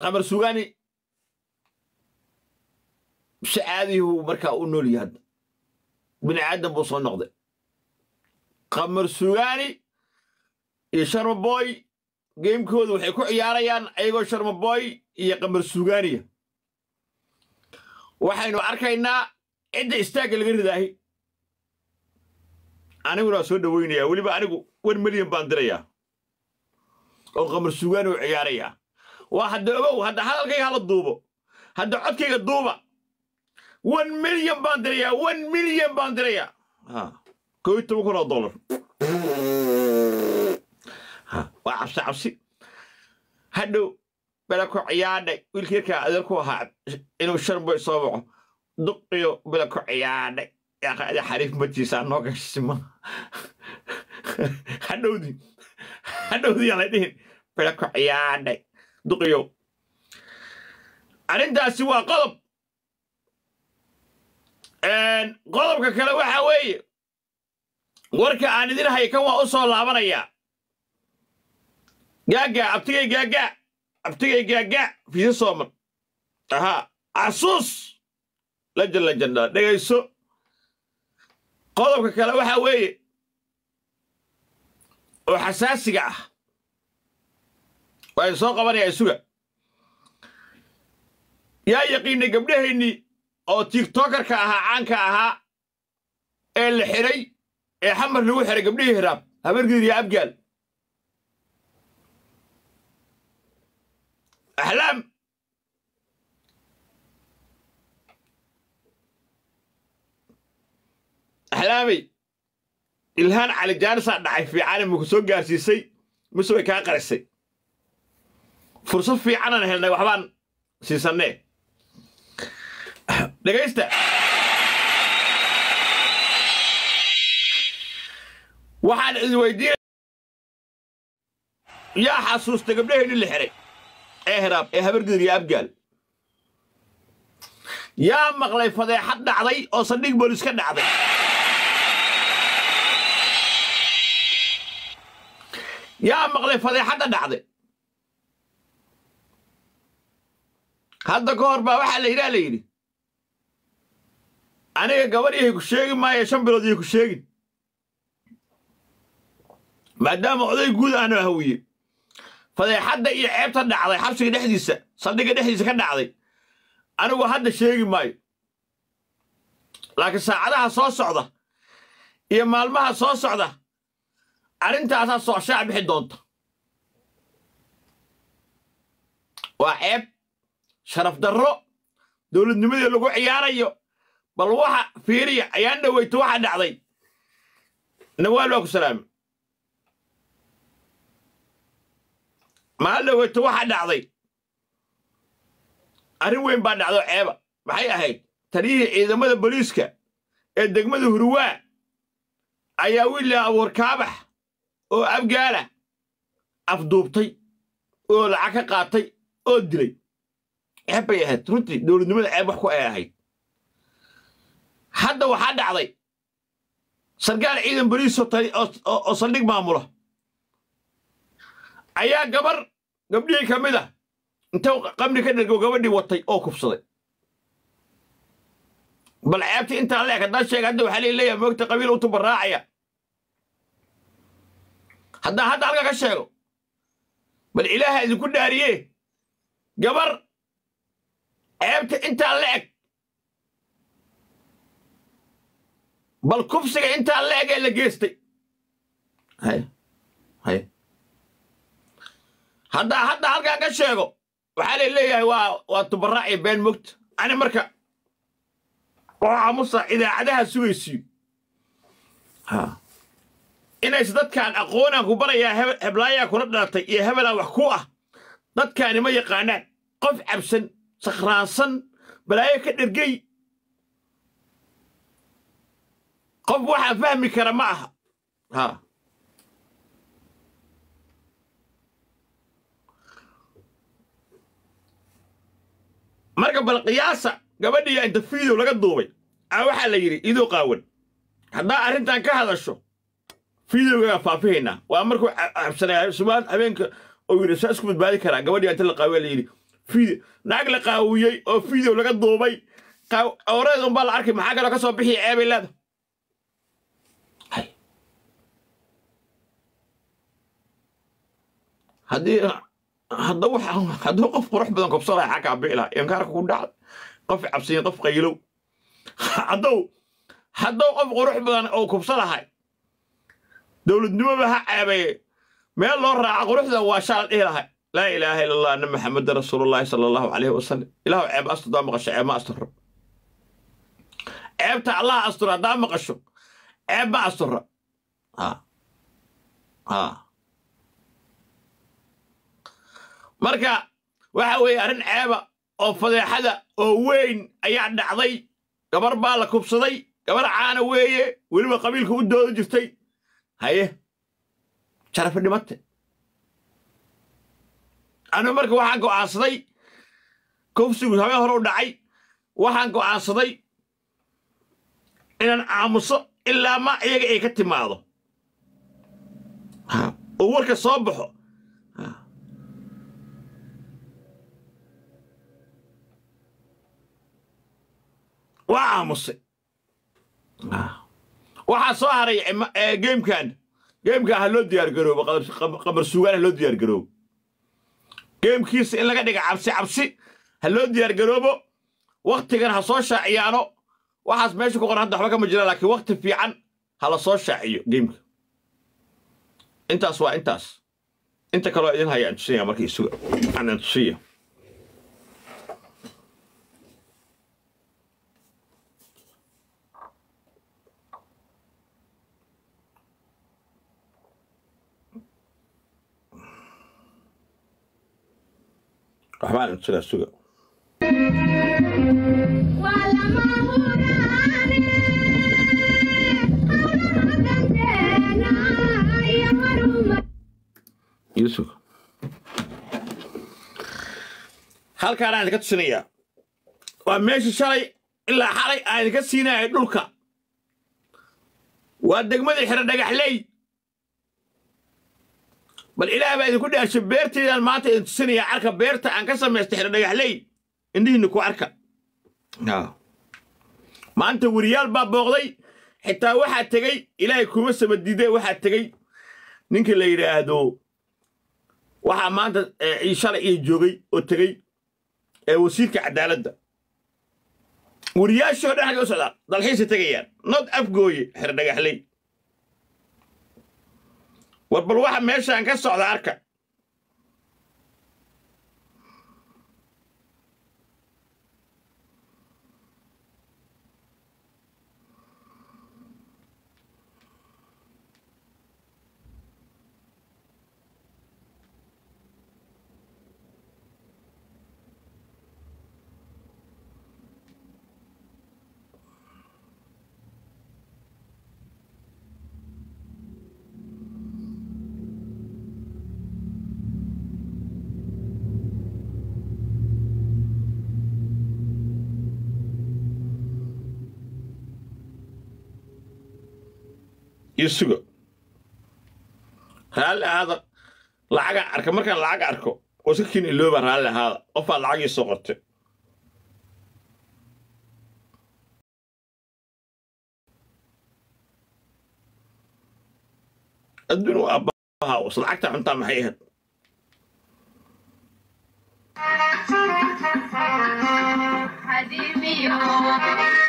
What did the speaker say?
qamar sugaani si caadihuu markaa u nool yahay. Hadda bini aadan buu soo noqday. Qamar sugaani iyo sharmaboy geemkooda waxay ku ciyaarayaan ayagoo sharmaboy iyo qamar sugaaniya waxaynu arkaynaa cidda istaagga laga ridaahi aniguna soo dhowaynayaa weliba anigu wan milyan baan dirayaa. Oo qamar sugaani u ciyaarayaa waa hadda ogow hadda hadalkayga hala duubo. Hadda codkayga duuba. Wan milyan baan dirayaa wan milyan baan dirayaa. Koo iyo toban kun oo dollar. Waa cabsi cabsi. Hadhow bela ku ciyaadhay wiilka yarkaa adeerku ahaa inuu sharboy soo baxo duqiyo bela ku ciyaadhay adi xariif matiisaa noo gashima hadhowdii hadhowdii yaa la dhihin. Bela ku ciyaadhay duqiyo arrintaasi waa qodob qodobka kale waxa weeye warka aan idin hay kan waa u soo laabanayaa gaagaa abtigay gaagaa abtigay gaagaa fiise sooman. Ahaa casuus lajan lajandha dhegayso. Qodobka kale waxa weeye oo xasaasiga ah waa soo qabanayaa isuga. Yaa yaqiinay gabdhahaynii oo tiktokarka ahaa caanka ahaa ee la xidhay ee xamar lagu xihay gabdhihii hiraab habargiir iyo abgaal. Axlaam axlaamay ilhaan cali jaanisaa dhacay fiicane muku soo gaarsiisay mise way kaa qarisay fursad fiicanaan helnay waxbaan siisannee dhegaysta waxaan idin weydiinaya yaa xasuusta gabdhaheennii la xihay ee hiraab ee habargidir iyo abgaal. Yaa maqlay fadeexad dhacday oo saldhig boolis ka dhacday? Yaa maqlay fadeexadda dhacday hadda ka hor baa waxaa la yidhaha la yidhi aniga gabadhiihay ku sheegi maayo shan bilood iyo ku sheegin. Maadaama oday guud aanu hawiye fadeexadda iyo ceebta dhacday xabsiga dhexdiisa saldhigga dhexdiisa ka dhacday anigu hadda sheegi maayo. Laakiin saacadaha soo socda iyo maalmaha soo socda arrintaasaa sooshaac bixi doonta waa ceeb sharaf darro dowladnimadii lagu ciyaarayo bal waxa fiiriya ayaan dhoweyto waxa dhacday. Nawaal waa ku salaame maal dhoweyto waxa dhacday. Arrin weyn baa dhacdo ceeba. Maxay ahayd? Taliyihii ciidamada booliiska ee degmada hurwaa ayaa wiilaa abuur kaabax oo abgaala afduubtay oo lacag ka qaatay oo dilay ceeb bay ahayd runtii dowladnimada ceeb wax ku ay ahayd. Hadda waxaa dhacday sarkaal ciidan boliis oo saldhig maamula ayaa gabar gabdhihii ka mid ah intuu qabni ka dhergo gabadhii watay oo kubsaday bal ceebta intaan leeg haddaan sheega hadda waxaa leeyahay moogta qabiil u tubaraacaya haddaan hadda halka ka sheego bal ilaaha idinku dhaariye gabar ceebta intaan la eg bal kubsiga intaan la eg ee la geestay hay hay. Haddaa hadda halkaan ka sheego waxaa lay leeyahay waa waa tubaraac iyo been mogta ani marka oo aamusa idaacadaha sugaysiyo inays dadkaan aqoonaan ku barayaa heblaayaa kula dhalatay iyo hebelaan wax ku ah dadkaani ma yaqaanaan. Qof cabsan sakhraansan balaayo ka dhergey qof waxaa fahmi kara ma aha ha marka bal qiyaasa gabadhiya inta fiidow laga duubay a waxaa la yidhi idoo qaawan haddaa arrintan ka hadasho fiidowgagaa faafihaynaa waa markuu cabsanaya subaan habeenka oo yidhi saa isku badbaadi karaa gabadhiya inta la qaawiya la yidhi video naag la qaawiyey oo video laga duubay. Awreed unbaa la arkay. Maxaa kaloo ka soo bixiya ceebay leeda haddii hadduu hadduu qof qurux badan kobsanaya xaggaa biila inkaarka ku dhacda qof cabsiyin qof qaylow. Hadduu hadduu qof qurux badan oo kubsa lahay dowladnimoba ha ceebaye meel loo raaca quruxda waa shaal dhihi lahay laa ilaaha ila allah anna maxameda rasuulullaahi sala allahu calayhi wasalam ilaahu ceeb astur maqasho ceeb ma asturro ceebta allah astura haddaa maqasho. Ceeb ma asturra marka waxa weeye arrin ceeba oo fadeexada oo weyn ayaa dhacday. Gabar baa la kubsaday gabar caana weeye weliba qabiilka u dooda jirtay. Haye sharafi anu marka waxaan go'aansaday? Kufsigu habeen hore u dhacay. Waxaan go'aansaday inaan aamuso ilaa ma iyaga ay ka timaado. Oo warka soo baxo. Waa aamusay. Waxaa soo haray geemkan geemkan ha loo diyaar garoobo qabar sugaan ha loo diyaar garoobo geemkiisa in laga dhiga cabsi cabsi. Ha loo diyaar garoobo. Waktigan ha soo shaaciyaano waxaas meesha ku qoran hadda waxba kama jiraan laakiin wakti fiican ha la soo shaaciyo geemka intaas waa intaas. Inta kaloo idin haya aan tusaya markii isuga aan waxbaan intusigaa suga yusuf. Halkaan aan idinka tusinayaa waa meeshii shalay ilaa xalay aan idinka siinaya dhulka. Waa degmadii xiro dhagaxley bal ilaah baa idinku dhaashay beerteedaan maanta idin tusinayaa arka beerta aan ka samaystay xiro dhagaxley indhihiinna ku arka. Maanta weriyaal baa booqday xitaa waxaa tegey ilaahay kuma samadiide waxaa tegey ninka la yidhaahdo waxaa maanta shalay iyo joogay oo tegey ee wasiirka cadaaladda. Weriyaashoo dhan xagga u socdaan dalxiisa tegayaan nod afgooye xer dhagaxley war bal waxa meeshaan ka socda arka iyo sugo. Raalli ahaada lacaga arka markaan lacag arko oo iska kiin ilooba raalli ahaada qofaa lacagii soo qortay. Adduun waa abbaha us lacagta cuntaa maxay ahayd? Dulkeena